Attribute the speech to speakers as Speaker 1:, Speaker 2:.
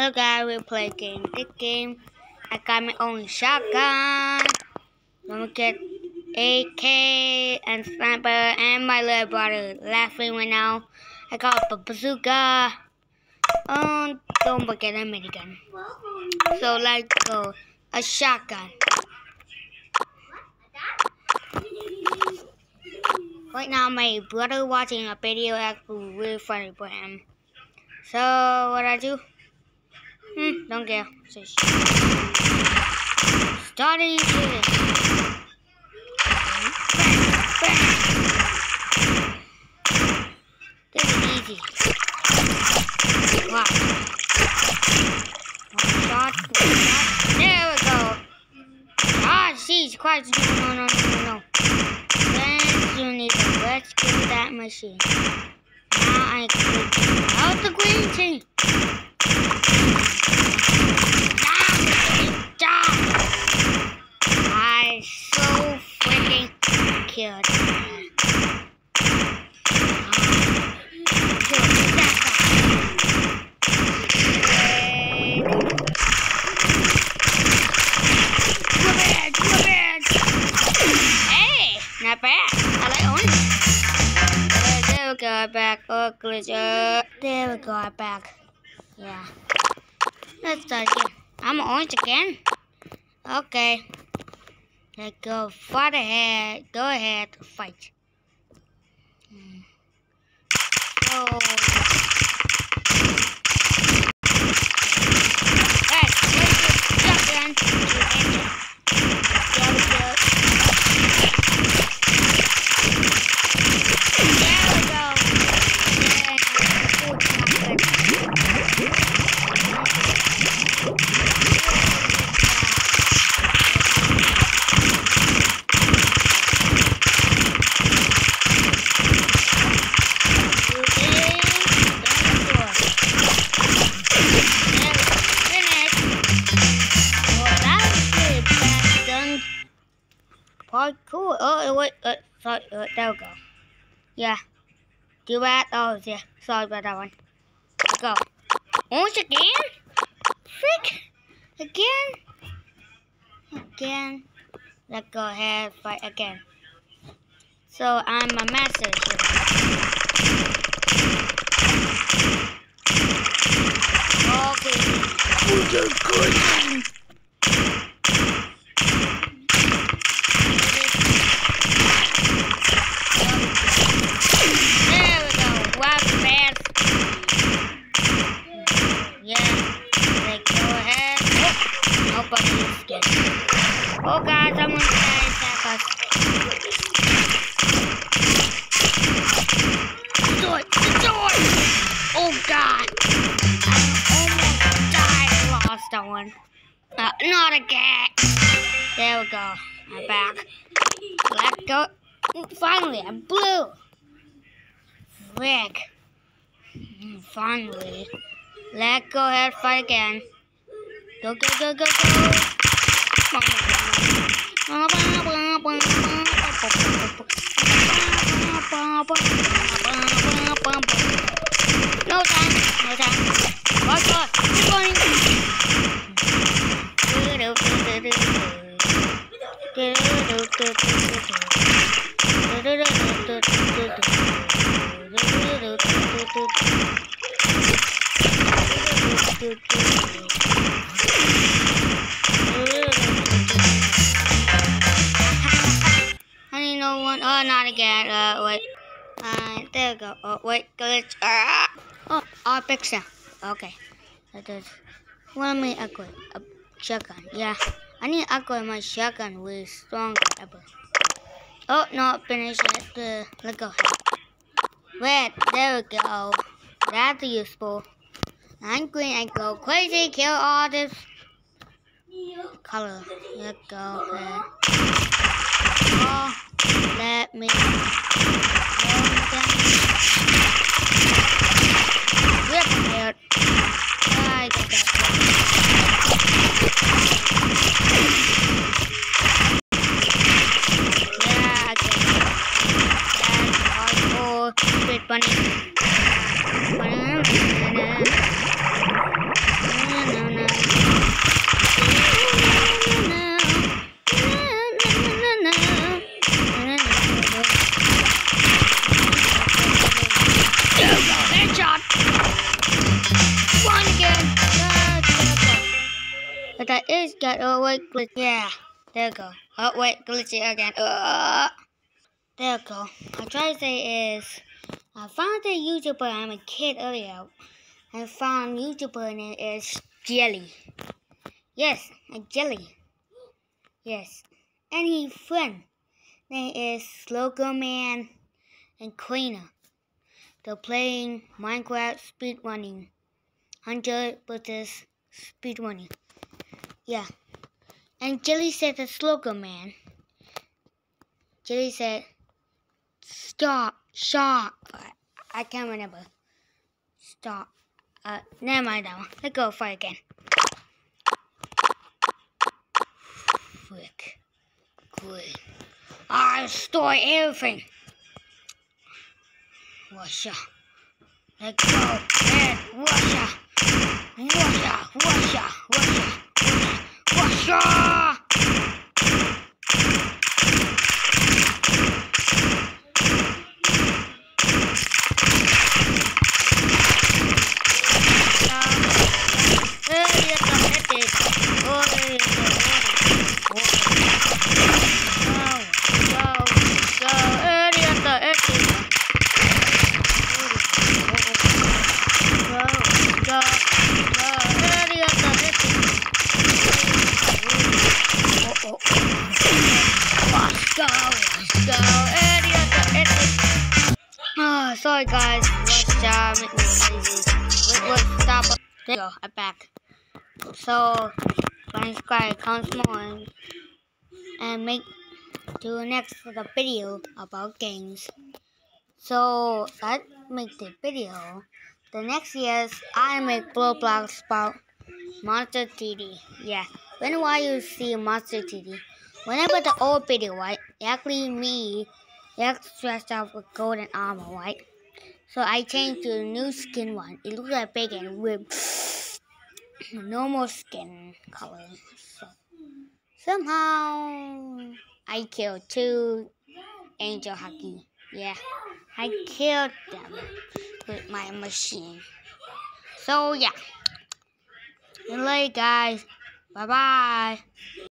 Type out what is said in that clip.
Speaker 1: Hello guys, we play a game. This game, I got my own shotgun. Let me get AK and sniper and my little brother laughing right now. I got a bazooka. Oh, don't forget a minigun. So let's go. A shotgun. Right now, my brother watching a video actually really funny for him. So what I do? Hmm, don't care. Starting. Bang, bang. This is easy. Wow. There we go. Ah, jeez, Christ. No, no, no, no, no. Then you need to rescue that machine. Now I out Oh, glitch. There we go, back. Yeah. Let's start again. I'm orange again. Okay. Let's go. Fight ahead. Go ahead. Fight. Hmm. There we go. Yeah. Do that. Oh, yeah. Sorry about that one. Go. Once again? Frick. Again? Again. Let's go ahead. Fight again. So, I'm a master. Uh, not again. There we go. I'm back. Let's go. Finally, I'm blue. Frick. Mm, Finally. Let's go ahead fight again. Go, go, go, go, go. No time, no time. Wait. Uh, there we go. Oh, wait. Glitch. Ah! Oh, oh, picture. Okay. That is. What am I upgrade? A shotgun. Yeah. I need to upgrade my shotgun with stronger ever. Oh, no. Finish it. Uh, let's go. Red. There we go. That's useful. I'm green. I go crazy. Kill all this color. Let's go. Oh, let me wait பண்ணி That is good. Oh, wait, glitch. Yeah, there we go. Oh, wait, glitchy again. Uh, there we go. I'll try to say is I found a YouTuber I'm a kid earlier. I found YouTuber name is Jelly. Yes, a jelly. Yes. Any friend name is Slogoman and Cleaner. They're playing Minecraft speedrunning. 100 versus speedrunning. Yeah. And Jelly said the Slogoman. Jelly said, stop, stop. I can't remember. Stop. Uh, never mind that one. Let's go fight again. Frick. Good. I store everything. Russia. Let's go. And Russia. Russia. Russia. Russia. Russia. Oh, sorry guys. Let's uh, make me lazy. Let, let's stop. There you go. I'm back. So, subscribe, comment more, and, make do the next the video about games. So that make the video. The next year's I make Roblox about Monster TD. Yeah. When why you see Monster TD? Whenever the old video, right? Actually me, it's dressed up with golden armor, right? So I changed to a new skin one. It looks like bacon with normal skin color. So somehow I killed two angel hockey. Yeah, I killed them with my machine. So yeah. Good guys. Bye bye.